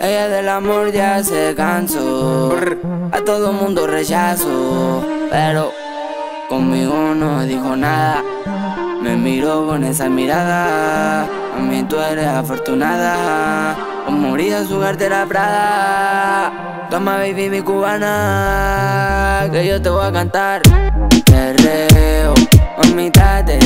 Ella del amor ya se cansó. A todo mundo rechazo. Pero conmigo no dijo nada. Me miró con esa mirada. A mí tú eres afortunada. O moría su cartera Prada. Toma, baby, mi cubana. Que yo te voy a cantar. Perreo, mamita, te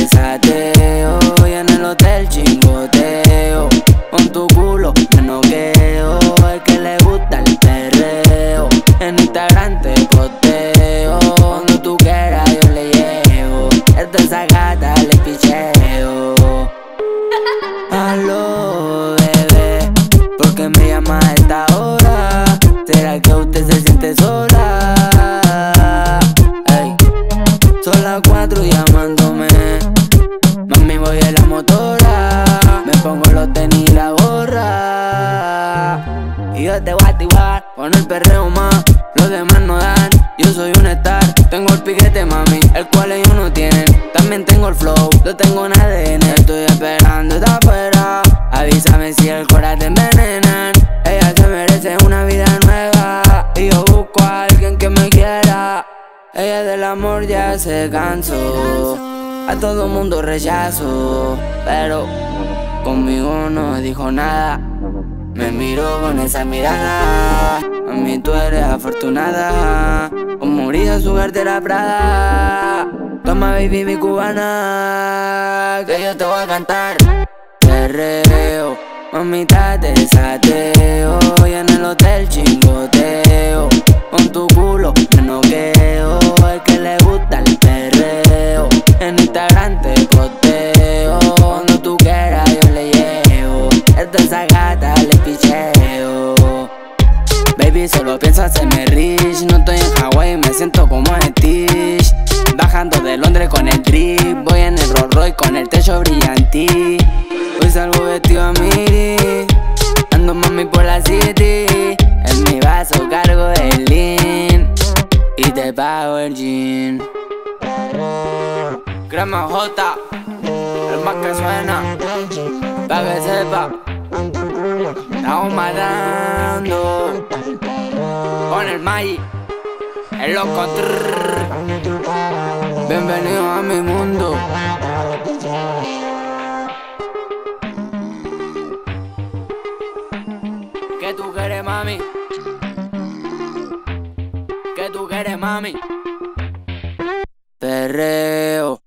Esta esa gata le picheo. Aló, bebé. ¿Por qué me llama a esta hora? ¿Será que usted se siente sola? Ey, son las cuatro llamándome. Mami, voy en la motora. Me pongo los tenis y la gorra. Y yo te voy a activar con el perreo más. Los demás no dan. Yo soy un star. Tengo el piquete, mami, el cual ellos no tienen. También tengo el flow, lo tengo en ADN. Estoy esperando, está afuera. Avísame si el corazón te envenenan. Ella se merece una vida nueva. Y yo busco a alguien que me quiera. Ella del amor ya se cansó. A todo mundo rechazo. Pero conmigo no dijo nada. Me miró con esa mirada. A mí tú eres afortunada. O moría su cartera Prada. Toma, baby, mi cubana. Que yo te voy a cantar. Perreo, mamita, te desateo. Y en el hotel chingoteo. Con tu culo me noqueo. Solo pienso hacerme rich. No estoy en Hawaii, me siento como Stitch. Bajando de Londres con el drip. Voy en el Rolls Royce con el techo brillante. Hoy salgo vestido a miri. Ando mami por la city. En mi vaso cargo el lean. Y te pago el jean. Crema J. El más que suena. Pa' que sepa. Estamos matando con el Mai, el loco. trrr. Bienvenido a mi mundo. ¿Qué tú quieres, mami? ¿Qué tú quieres, mami? Perreo.